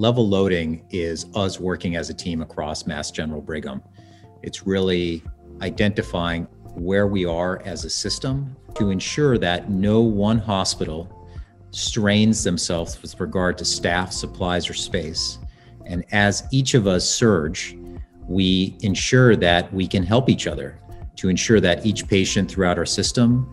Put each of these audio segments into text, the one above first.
level loading is us working as a team across Mass General Brigham. It's really identifying where we are as a system to ensure that no one hospital strains themselves with regard to staff, supplies, or space. And as each of us surge, we ensure that we can help each other to ensure that each patient throughout our system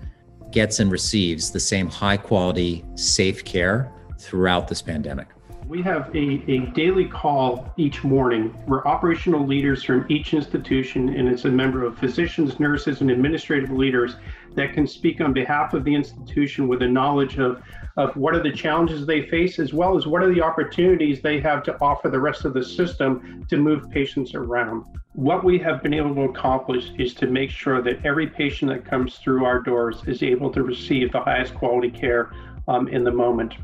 gets and receives the same high quality, safe care throughout this pandemic. We have a, a daily call each morning where operational leaders from each institution, and it's a member of physicians, nurses, and administrative leaders that can speak on behalf of the institution with a knowledge of, of what are the challenges they face, as well as what are the opportunities they have to offer the rest of the system to move patients around. What we have been able to accomplish is to make sure that every patient that comes through our doors is able to receive the highest quality care um, in the moment.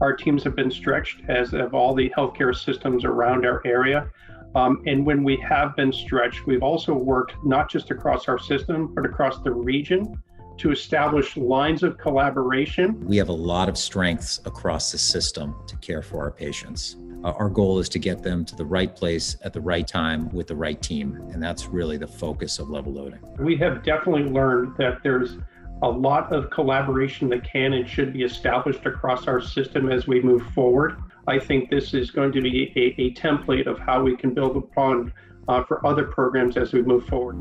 Our teams have been stretched, as have all the healthcare systems around our area. Um, and when we have been stretched, we've also worked not just across our system, but across the region to establish lines of collaboration. We have a lot of strengths across the system to care for our patients. Uh, our goal is to get them to the right place at the right time with the right team. And that's really the focus of level loading. We have definitely learned that there's a lot of collaboration that can and should be established across our system as we move forward. I think this is going to be a, a template of how we can build upon uh, for other programs as we move forward.